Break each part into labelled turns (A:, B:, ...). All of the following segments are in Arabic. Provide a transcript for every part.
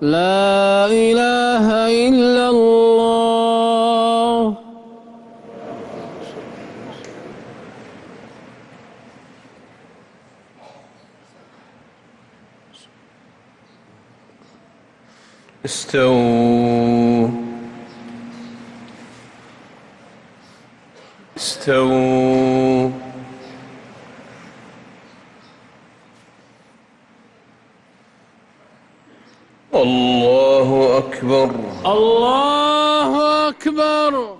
A: لا إله إلا الله.
B: استووا. استووا الله أكبر.
A: الله أكبر.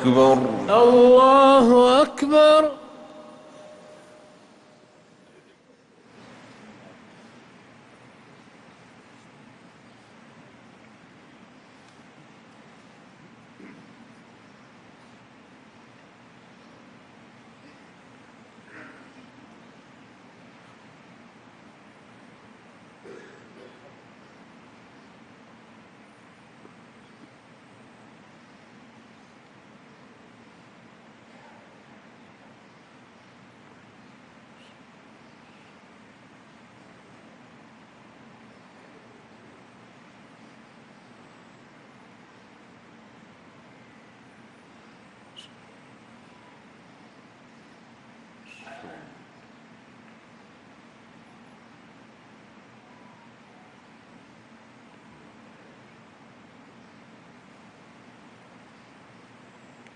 B: أكبر.
A: الله أكبر.